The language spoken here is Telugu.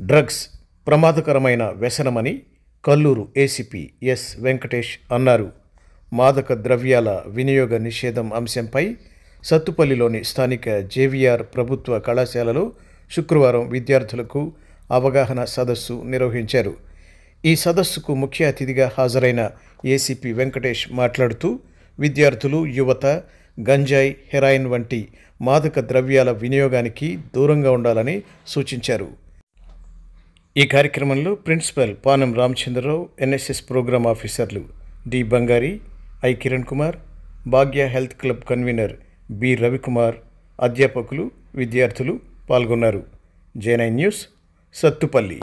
డ్రగ్స్ ప్రమాదకరమైన వ్యసనమని కల్లూరు ఏసీపీ ఎస్ వెంకటేష్ అన్నారు. మాదక ద్రవ్యాల వినియోగ నిషేధం అంశంపై సత్తుపల్లిలోని స్థానిక జేవిఆర్ ప్రభుత్వ కళాశాలలో శుక్రవారం విద్యార్థులకు అవగాహన సదస్సు నిర్వహించారు. ఈ సదస్సుకు ముఖ్య అతిథిగా హాజరైన ఏసీపీ వెంకటేష్ మాట్లాడుతూ విద్యార్థులు యువత గంజాయి హెరాయిన్ వంటి మాదక ద్రవ్యాల వినియోగానికి దూరంగా ఉండాలని సూచించారు. ఈ కార్యక్రమంలో principal Panam Ramachandrarao NSS programme ఆఫీసర్లు D Bangari I Kiran Kumar Bhagya health club convenor B Ravikumar అధ్యాపకులు విద్యార్థులు పాల్గొన్నారు. జేనై న్యూస్ సత్తుపల్లి.